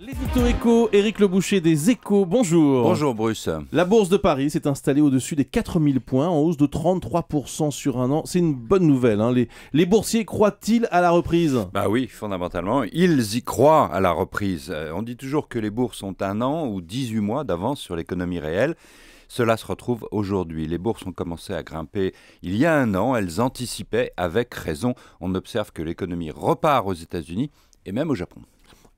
L'édito éco, Éric Le Boucher des échos, bonjour. Bonjour Bruce. La bourse de Paris s'est installée au-dessus des 4000 points, en hausse de 33% sur un an. C'est une bonne nouvelle. hein. Les, les boursiers croient-ils à la reprise? Bah oui, fondamentalement, ils y croient à la reprise. Euh, on dit toujours que les bourses ont un an ou 18 mois d'avance sur l'économie réelle. Cela se retrouve aujourd'hui. Les bourses ont commencé à grimper il y a un an. Elles anticipaient avec raison. On observe que l'économie repart aux États-Unis et même au Japon.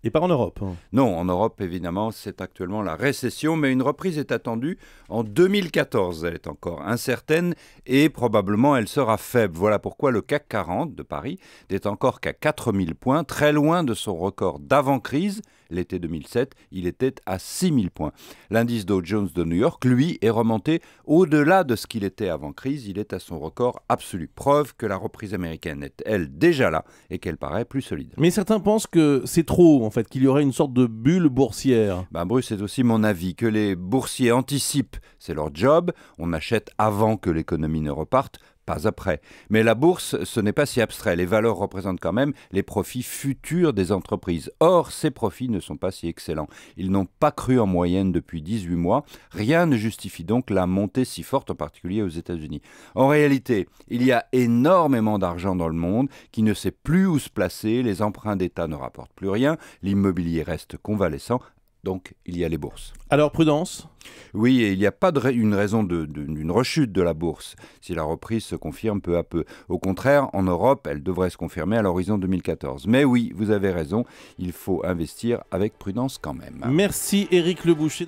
Et pas en Europe. hein. Non, en Europe, évidemment, c'est actuellement la récession, mais une reprise est attendue en 2014. Elle est encore incertaine et probablement elle sera faible. Voilà pourquoi le CAC 40 de Paris n'est encore qu'à 4000 points, très loin de son record d'avant-crise. L'été 2007, il était à 6000 points. L'indice Dow Jones de New York, lui, est remonté au-delà de ce qu'il était avant crise. Il est à son record absolu. Preuve que la reprise américaine est, elle, déjà là et qu'elle paraît plus solide. Mais certains pensent que c'est trop, en fait, qu'il y aurait une sorte de bulle boursière. Ben Bruce, c'est aussi mon avis que les boursiers anticipent, c'est leur job, on achète avant que l'économie ne reparte, pas après. Mais la bourse, ce n'est pas si abstrait, les valeurs représentent quand même les profits futurs des entreprises. Or, ces profits ne sont pas si excellents. Ils n'ont pas cru en moyenne depuis 18 mois, rien ne justifie donc la montée si forte, en particulier aux États-Unis. En réalité, il y a énormément d'argent dans le monde qui ne sait plus où se placer, les emprunts d'État ne rapportent plus rien, l'immobilier reste convalescent, donc il y a les bourses. Alors prudence? Oui, et il n'y a pas de ra- une raison d'une rechute de la bourse si la reprise se confirme peu à peu. Au contraire, en Europe, elle devrait se confirmer à l'horizon 2014. Mais oui, vous avez raison, il faut investir avec prudence quand même. Merci Éric Le Boucher.